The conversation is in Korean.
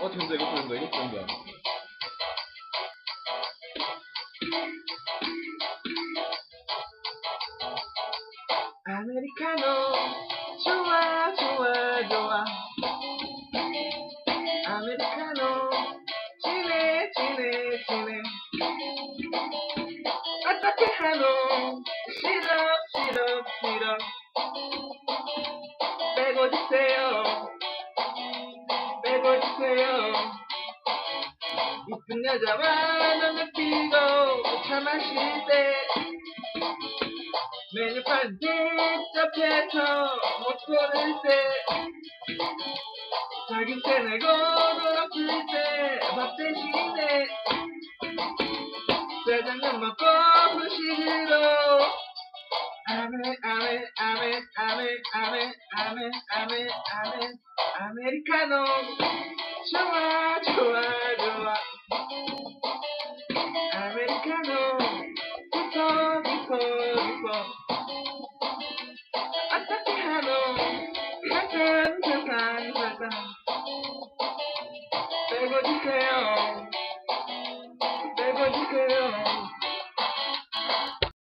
어 된다. 이거 된다. 이거 된다. 아메리카노. 좋아 좋아 좋아. 아메리카노. 지네 지네 지네 어떻게 하노. 싫어 싫어 싫어. 빼고 주세요 빼고 주세요. 이쁜 여자와 너무 피고 차 마실 때. 메뉴판 직접해서 못 고를 때. 자기 때 내고 놀았을 때밥 대신에 짜장면 먹고 후식으로. 아메 아메 아메 아메 아메 아메 아메 아메 americano. Chua, chua, chua. Americano. Pico, pico, pico. Atacano. Satan, satan, satan.